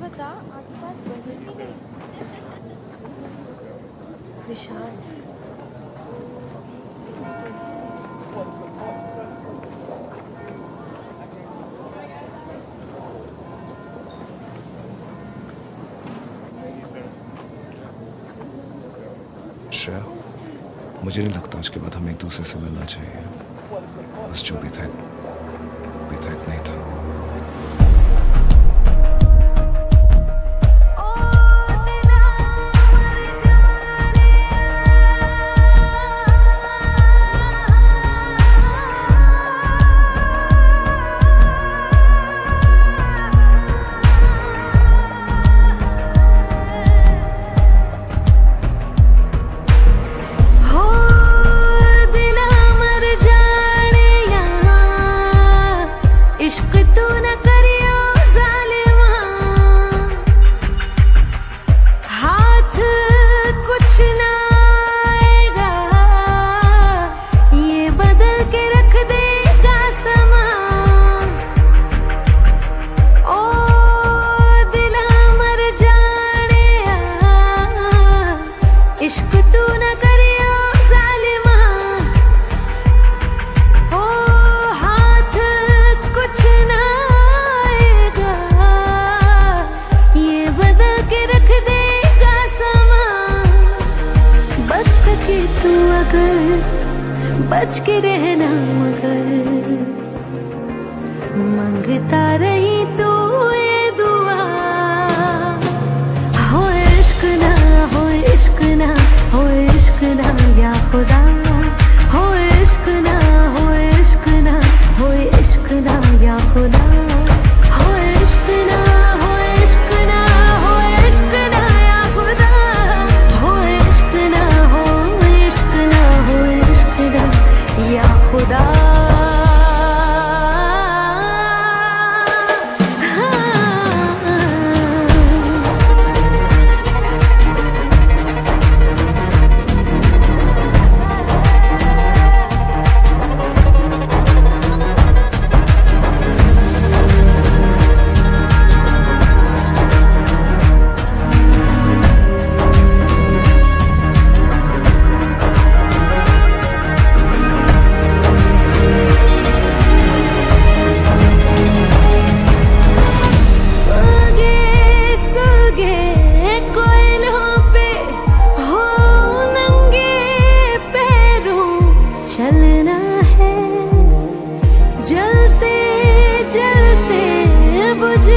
बता, आपके पास बजट भी नहीं विशाल। श्रेया मुझे नहीं लगता उसके बाद हमें एक दूसरे से मिलना चाहिए। बस जो भी था भी था, इतना ही था। बच के रहना मगर। मंगता रही तो ये दुआ। हो इश्क ना, हो इश्क ना, हो इश्क ना या खुदा। हो इश्क ना, हो इश्क ना, हो इश्क ना या खुदा।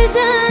done.